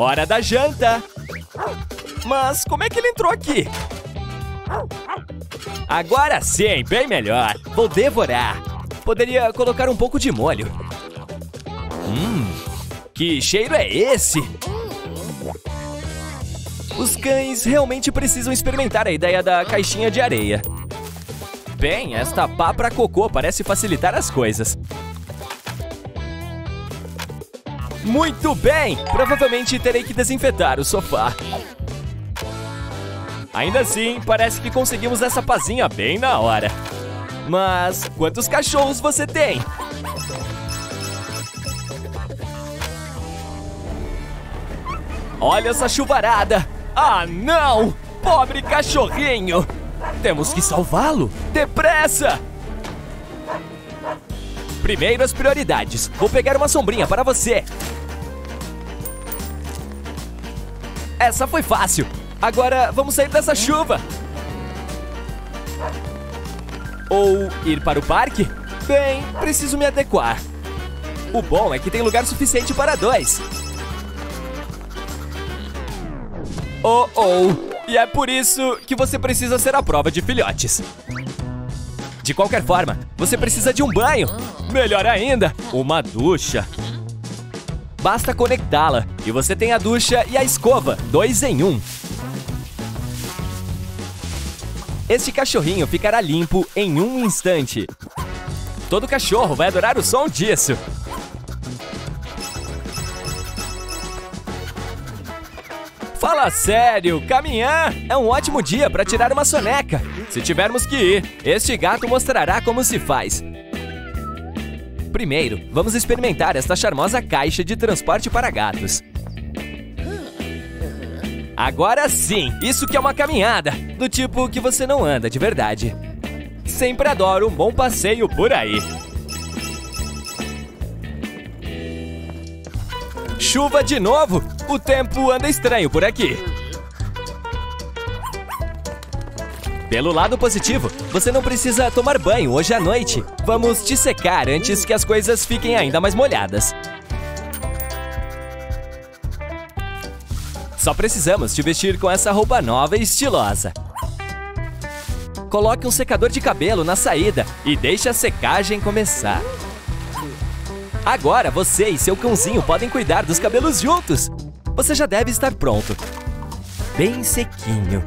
Hora da janta! Mas como é que ele entrou aqui? Agora sim, bem melhor. Vou devorar. Poderia colocar um pouco de molho. Hum, que cheiro é esse? Os cães realmente precisam experimentar a ideia da caixinha de areia. Bem, esta pá pra cocô parece facilitar as coisas. Muito bem! Provavelmente terei que desinfetar o sofá. Ainda assim, parece que conseguimos essa pazinha bem na hora. Mas quantos cachorros você tem? Olha essa chuvarada! Ah, não! Pobre cachorrinho! Temos que salvá-lo! Depressa! Primeiro as prioridades. Vou pegar uma sombrinha para você. Essa foi fácil. Agora vamos sair dessa chuva. Ou ir para o parque? Bem, preciso me adequar. O bom é que tem lugar suficiente para dois. Oh, oh! E é por isso que você precisa ser a prova de filhotes. De qualquer forma, você precisa de um banho. Melhor ainda, uma ducha. Basta conectá-la e você tem a ducha e a escova, dois em um. Este cachorrinho ficará limpo em um instante. Todo cachorro vai adorar o som disso. Fala sério, caminhar é um ótimo dia para tirar uma soneca. Se tivermos que ir, este gato mostrará como se faz. Primeiro, vamos experimentar esta charmosa caixa de transporte para gatos. Agora sim, isso que é uma caminhada, do tipo que você não anda de verdade. Sempre adoro um bom passeio por aí. Chuva de novo? O tempo anda estranho por aqui. Pelo lado positivo, você não precisa tomar banho hoje à noite. Vamos te secar antes que as coisas fiquem ainda mais molhadas. Só precisamos te vestir com essa roupa nova e estilosa. Coloque um secador de cabelo na saída e deixe a secagem começar. Agora você e seu cãozinho podem cuidar dos cabelos juntos. Você já deve estar pronto. Bem sequinho.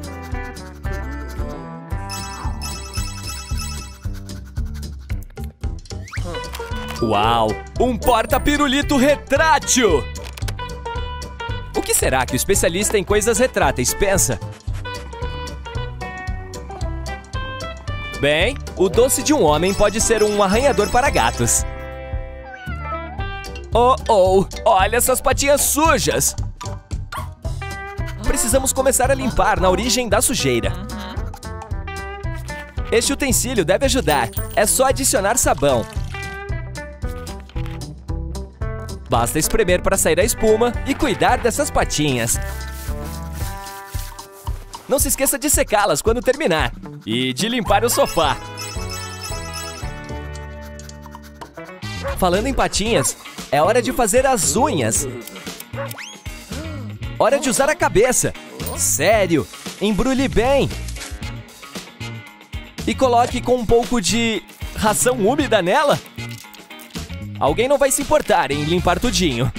Uau! Um porta-pirulito retrátil! O que será que o especialista em coisas retráteis pensa? Bem, o doce de um homem pode ser um arranhador para gatos. Oh, oh! Olha essas patinhas sujas! Precisamos começar a limpar na origem da sujeira. Este utensílio deve ajudar. É só adicionar sabão. Basta espremer para sair a espuma e cuidar dessas patinhas. Não se esqueça de secá-las quando terminar e de limpar o sofá. Falando em patinhas, é hora de fazer as unhas. Hora de usar a cabeça. Sério, embrulhe bem. E coloque com um pouco de ração úmida nela. Alguém não vai se importar em limpar tudinho.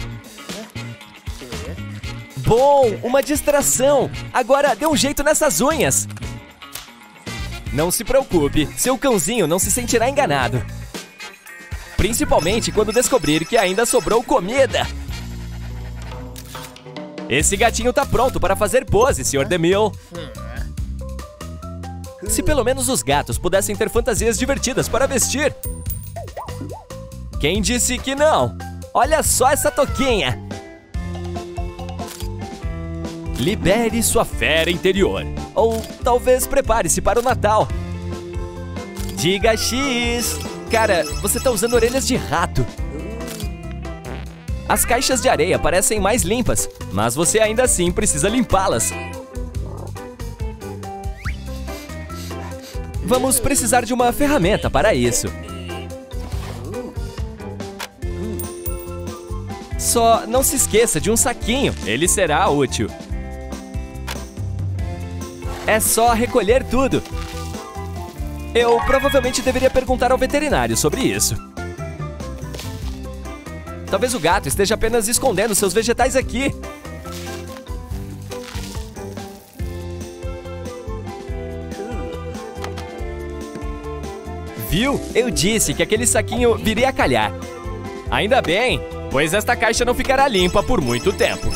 Bom, uma distração. Agora dê um jeito nessas unhas. Não se preocupe, seu cãozinho não se sentirá enganado. Principalmente quando descobrir que ainda sobrou comida. Esse gatinho tá pronto para fazer pose, Sr. DeMille. Se pelo menos os gatos pudessem ter fantasias divertidas para vestir. Quem disse que não? Olha só essa toquinha! Libere sua fera interior. Ou talvez prepare-se para o Natal. Diga X! Cara, você tá usando orelhas de rato. As caixas de areia parecem mais limpas, mas você ainda assim precisa limpá-las. Vamos precisar de uma ferramenta para isso. Só não se esqueça de um saquinho, ele será útil. É só recolher tudo. Eu provavelmente deveria perguntar ao veterinário sobre isso. Talvez o gato esteja apenas escondendo seus vegetais aqui. Viu? Eu disse que aquele saquinho viria a calhar. Ainda bem, pois esta caixa não ficará limpa por muito tempo.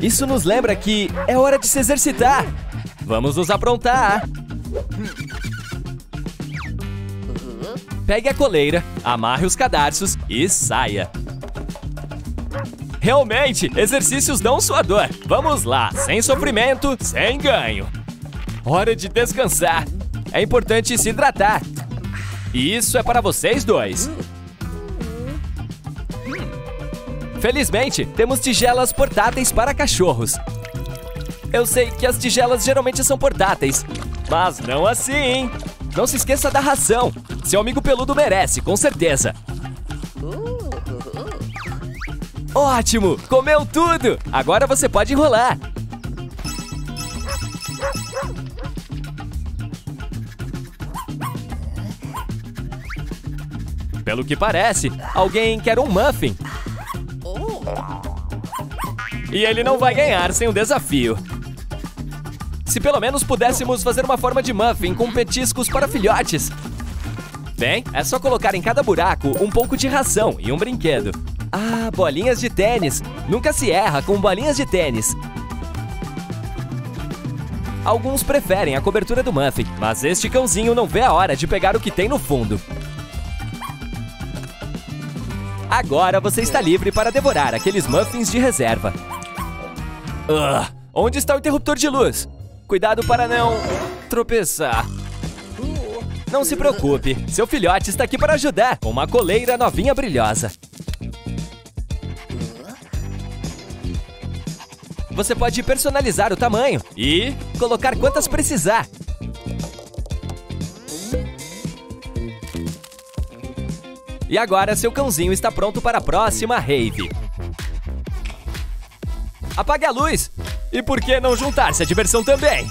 Isso nos lembra que é hora de se exercitar. Vamos nos aprontar. Pegue a coleira, amarre os cadarços e saia. Realmente, exercícios dão sua dor. Vamos lá, sem sofrimento, sem ganho. Hora de descansar. É importante se hidratar. Isso é para vocês dois. Felizmente, temos tigelas portáteis para cachorros. Eu sei que as tigelas geralmente são portáteis, mas não assim. Não se esqueça da ração. Seu amigo peludo merece, com certeza. Ótimo! Comeu tudo! Agora você pode enrolar. Pelo que parece, alguém quer um muffin. E ele não vai ganhar sem o desafio. Se pelo menos pudéssemos fazer uma forma de muffin com petiscos para filhotes. Bem, é só colocar em cada buraco um pouco de ração e um brinquedo. Ah, bolinhas de tênis. Nunca se erra com bolinhas de tênis. Alguns preferem a cobertura do muffin, mas este cãozinho não vê a hora de pegar o que tem no fundo. Agora você está livre para devorar aqueles muffins de reserva. Uh, onde está o interruptor de luz? Cuidado para não tropeçar. Não se preocupe, seu filhote está aqui para ajudar com uma coleira novinha brilhosa. Você pode personalizar o tamanho e colocar quantas precisar. E agora seu cãozinho está pronto para a próxima rave. Apague a luz! E por que não juntar-se à diversão também?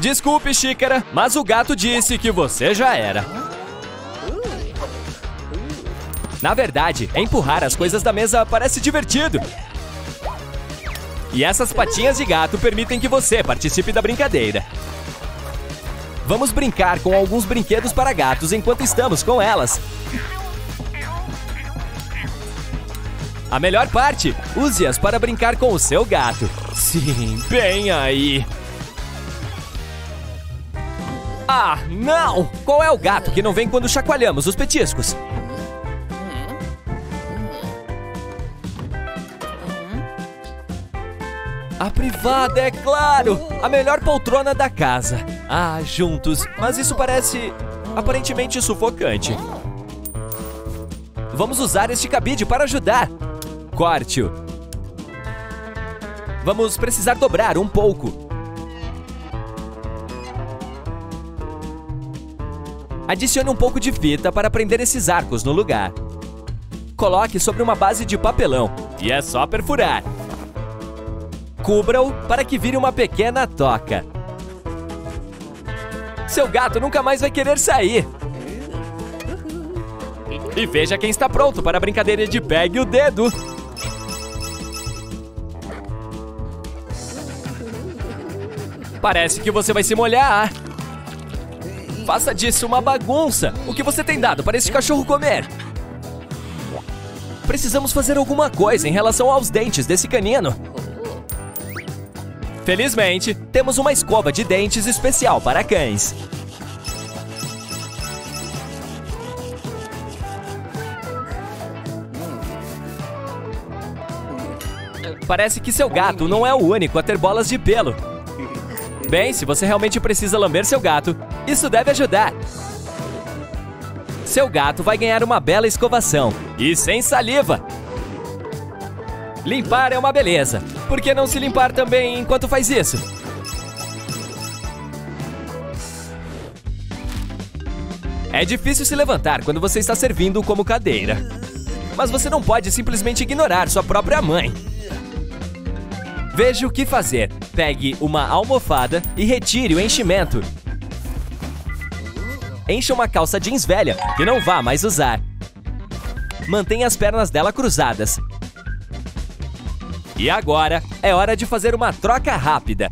Desculpe, xícara, mas o gato disse que você já era. Na verdade, empurrar as coisas da mesa parece divertido. E essas patinhas de gato permitem que você participe da brincadeira. Vamos brincar com alguns brinquedos para gatos enquanto estamos com elas. A melhor parte, use-as para brincar com o seu gato. Sim, bem aí. Ah, não! Qual é o gato que não vem quando chacoalhamos os petiscos? A privada, é claro! A melhor poltrona da casa. Ah, juntos. Mas isso parece aparentemente sufocante. Vamos usar este cabide para ajudar. Corte-o. Vamos precisar dobrar um pouco. Adicione um pouco de fita para prender esses arcos no lugar. Coloque sobre uma base de papelão e é só perfurar. Cubra-o para que vire uma pequena toca. Seu gato nunca mais vai querer sair. E veja quem está pronto para a brincadeira de pegue o dedo. Parece que você vai se molhar. Faça disso uma bagunça. O que você tem dado para esse cachorro comer? Precisamos fazer alguma coisa em relação aos dentes desse canino. Felizmente, temos uma escova de dentes especial para cães. Parece que seu gato não é o único a ter bolas de pelo. Bem, se você realmente precisa lamber seu gato, isso deve ajudar. Seu gato vai ganhar uma bela escovação. E sem saliva. Limpar é uma beleza. Por que não se limpar também enquanto faz isso? É difícil se levantar quando você está servindo como cadeira. Mas você não pode simplesmente ignorar sua própria mãe. Veja o que fazer. Pegue uma almofada e retire o enchimento. Encha uma calça jeans velha que não vá mais usar. Mantenha as pernas dela cruzadas. E agora é hora de fazer uma troca rápida.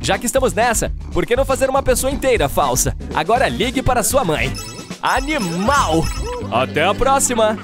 Já que estamos nessa, por que não fazer uma pessoa inteira falsa? Agora ligue para sua mãe. Animal! Até a próxima!